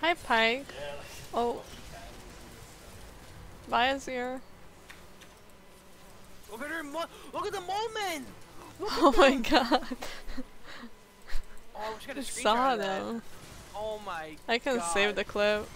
Hi, Pike. Oh. Bye, here? Look at her. Mo look at the moment. Look Oh my god. Oh, I I saw that. them. Oh my. I can God. save the clip.